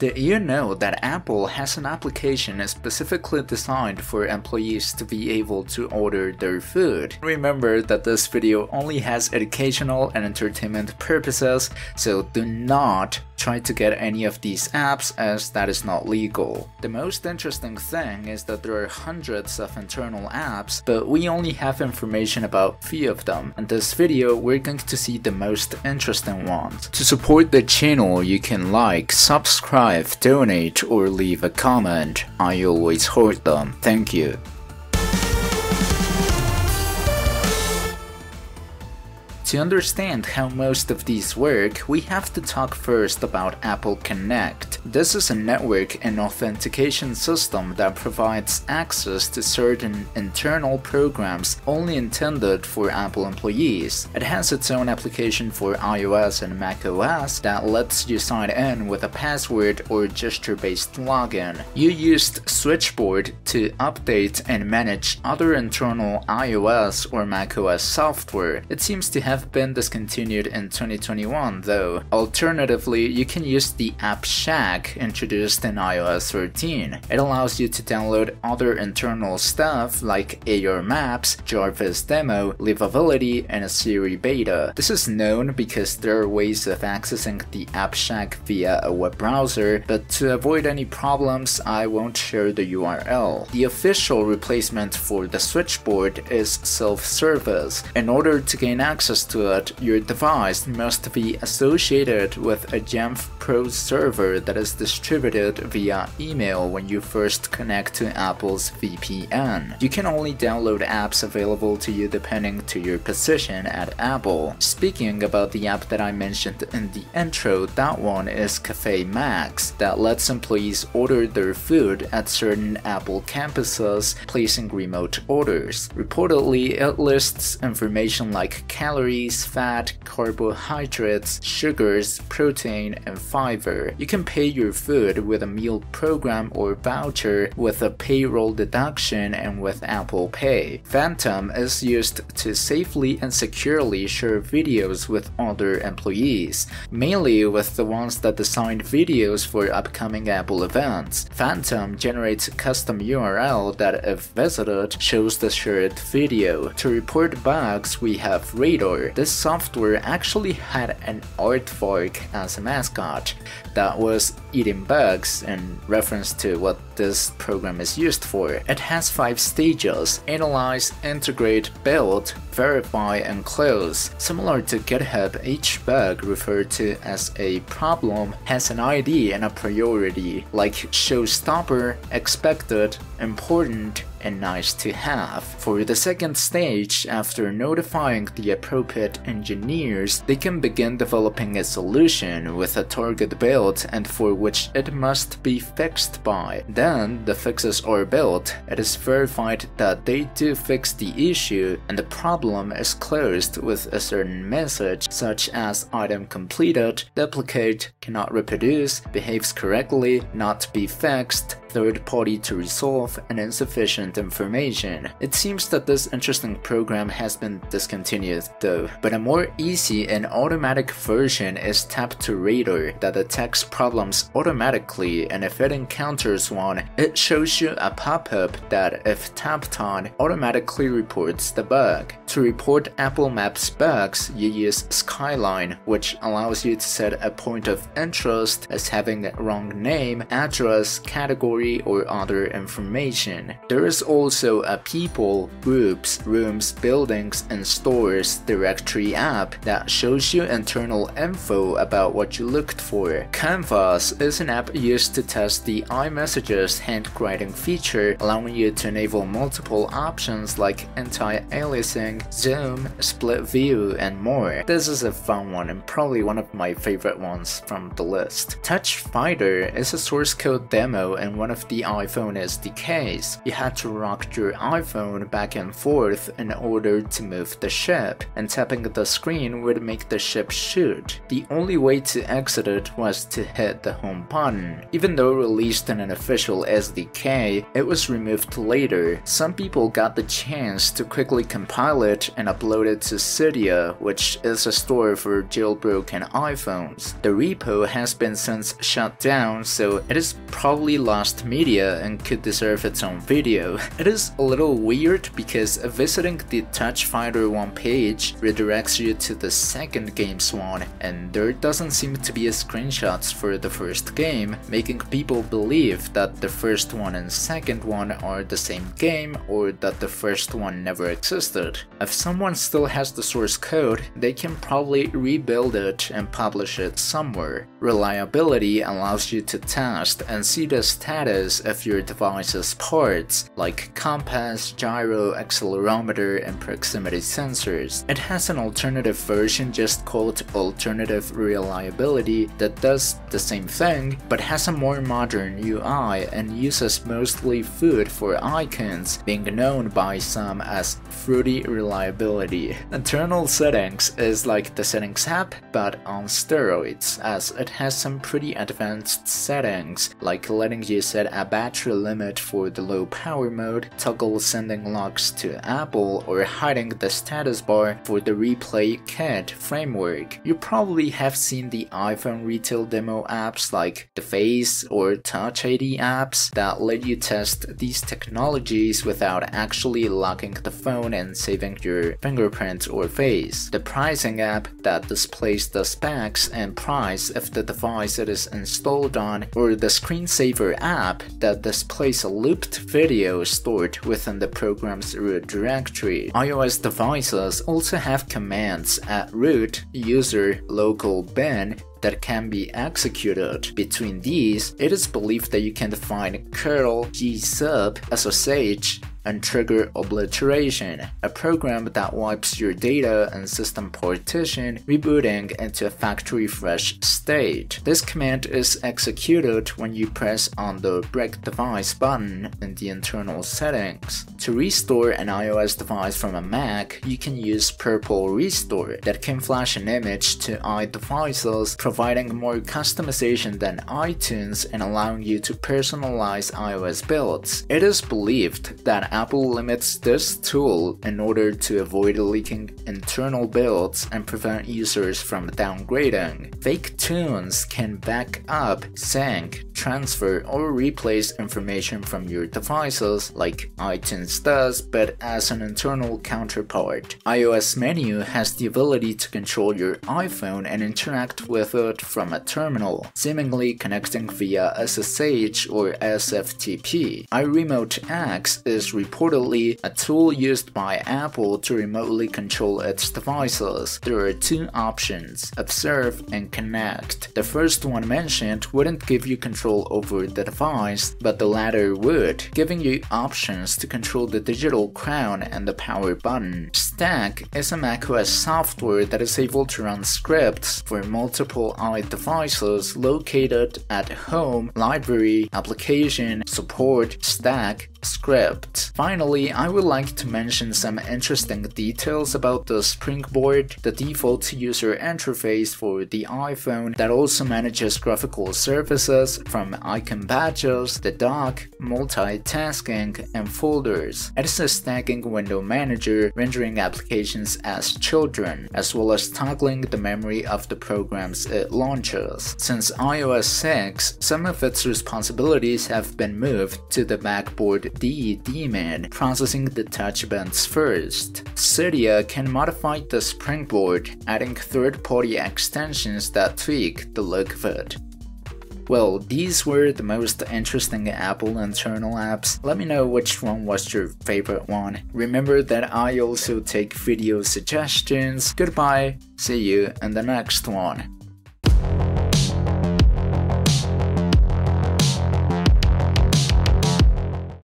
Did you know that Apple has an application specifically designed for employees to be able to order their food? Remember that this video only has educational and entertainment purposes, so do not try to get any of these apps as that is not legal. The most interesting thing is that there are hundreds of internal apps, but we only have information about few of them. In this video, we're going to see the most interesting ones. To support the channel, you can like, subscribe, donate, or leave a comment. I always hoard them. Thank you. To understand how most of these work, we have to talk first about Apple Connect. This is a network and authentication system that provides access to certain internal programs only intended for Apple employees. It has its own application for iOS and macOS that lets you sign in with a password or gesture-based login. You used Switchboard to update and manage other internal iOS or macOS software. It seems to have been discontinued in 2021 though. Alternatively, you can use the App Shack introduced in iOS 13. It allows you to download other internal stuff like AR Maps, Jarvis Demo, Livability, and a Siri Beta. This is known because there are ways of accessing the App Shack via a web browser, but to avoid any problems, I won't share the URL. The official replacement for the switchboard is self-service. In order to gain access to it, your device must be associated with a Jamf Pro server that is distributed via email when you first connect to Apple's VPN. You can only download apps available to you depending to your position at Apple. Speaking about the app that I mentioned in the intro, that one is Caffe Macs that lets employees order their food at certain Apple campuses, placing remote orders. Reportedly, it lists information like calories fat, carbohydrates, sugars, protein, and fiber. You can pay your food with a meal program or voucher with a payroll deduction and with Apple Pay. Phantom is used to safely and securely share videos with other employees, mainly with the ones that designed videos for upcoming Apple events. Phantom generates a custom URL that if visited shows the shared video. To report bugs, we have Radar, this software actually had an aardvark as a mascot that was eating bugs in reference to what this program is used for. It has five stages, analyze, integrate, build, verify, and close. Similar to GitHub, each bug referred to as a problem has an ID and a priority, like showstopper, expected, important, and nice to have. For the second stage, after notifying the appropriate engineers, they can begin developing a solution with a target build and for which it must be fixed by. Then the fixes are built, it is verified that they do fix the issue and the problem is closed with a certain message such as item completed, duplicate, cannot reproduce, behaves correctly, not be fixed, third party to resolve, and insufficient information. It seems that this interesting program has been discontinued though, but a more easy and automatic version is Tap to Radar that detects problems automatically and if it encounters one, it shows you a pop-up that if tapped on, automatically reports the bug. To report Apple Maps bugs, you use Skyline, which allows you to set a point of interest as having the wrong name, address, category, or other information. There is also a people, groups, rooms, buildings, and stores directory app that shows you internal info about what you looked for. Canvas is an app used to test the iMessages handwriting feature, allowing you to enable multiple options like anti-aliasing, zoom, split view, and more. This is a fun one and probably one of my favorite ones from the list. Touch Fighter is a source code demo and one of the iPhone SDKs. You had to rock your iPhone back and forth in order to move the ship, and tapping the screen would make the ship shoot. The only way to exit it was to hit the home button. Even though released in an official SDK, it was removed later. Some people got the chance to quickly compile it and upload it to Cydia, which is a store for jailbroken iPhones. The repo has been since shut down, so it is probably lost media and could deserve its own video. It is a little weird because visiting the Touch Fighter 1 page redirects you to the second game's one, and there doesn't seem to be screenshots for the first game, making people believe that the first one and second one are the same game or that the first one never existed. If someone still has the source code, they can probably rebuild it and publish it somewhere. Reliability allows you to test and see the status of your device's parts, like compass, gyro, accelerometer, and proximity sensors. It has an alternative version just called Alternative Reliability that does the same thing, but has a more modern UI and uses mostly food for icons, being known by some as Fruity Reliability. Internal Settings is like the Settings app, but on steroids, as it has some pretty advanced settings, like letting you set a battery limit for the low power mode, toggle sending logs to Apple, or hiding the status bar for the Replay Kit framework. You probably have seen the iPhone retail demo apps like the Face or Touch ID apps that let you test these technologies without actually locking the phone and saving your fingerprint or face. The pricing app that displays the specs and price of the device it is installed on, or the screensaver app that displays a looped video stored within the program's root directory. iOS devices also have commands at root, user, local bin, that can be executed. Between these, it is believed that you can define curl gsub, ssh, and trigger obliteration, a program that wipes your data and system partition, rebooting into a factory fresh state. This command is executed when you press on the break device button in the internal settings. To restore an iOS device from a Mac, you can use Purple Restore that can flash an image to iDevices, providing more customization than iTunes and allowing you to personalize iOS builds. It is believed that Apple limits this tool in order to avoid leaking internal builds and prevent users from downgrading. Fake tunes can back up, sync, transfer, or replace information from your devices like iTunes does, but as an internal counterpart. iOS menu has the ability to control your iPhone and interact with it from a terminal, seemingly connecting via SSH or SFTP. iRemote X is reportedly a tool used by Apple to remotely control its devices. There are two options, Observe and Connect. The first one mentioned wouldn't give you control over the device, but the latter would, giving you options to control the digital crown and the power button. Stack is a macOS software that is able to run scripts for multiple iDevices located at home, library, application, support, stack, script. Finally, I would like to mention some interesting details about the Springboard, the default user interface for the iPhone that also manages graphical services from icon badges, the dock, multitasking, and folders. It is a stacking window manager rendering applications as children, as well as toggling the memory of the programs it launches. Since iOS 6, some of its responsibilities have been moved to the backboard the daemon, processing the touch events first. Cydia can modify the springboard, adding third-party extensions that tweak the look of it. Well, these were the most interesting Apple internal apps. Let me know which one was your favorite one. Remember that I also take video suggestions. Goodbye, see you in the next one.